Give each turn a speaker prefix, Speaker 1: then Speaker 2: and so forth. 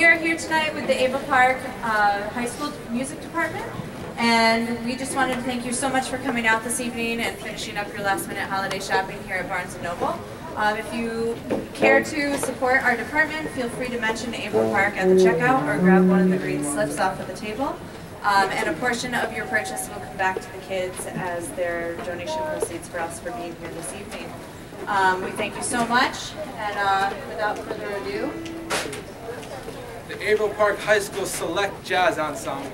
Speaker 1: we are here tonight with the Averill Park uh, High School Music Department, and we just wanted to thank you so much for coming out this evening and finishing up your last minute holiday shopping here at Barnes & Noble. Um, if you care to support our department, feel free to mention Averill Park at the checkout or grab one of the green slips off of the table. Um, and a portion of your purchase will come back to the kids as their donation proceeds for us for being here this evening. Um, we thank you so much, and uh, without further ado,
Speaker 2: The Park High School Select Jazz Ensemble.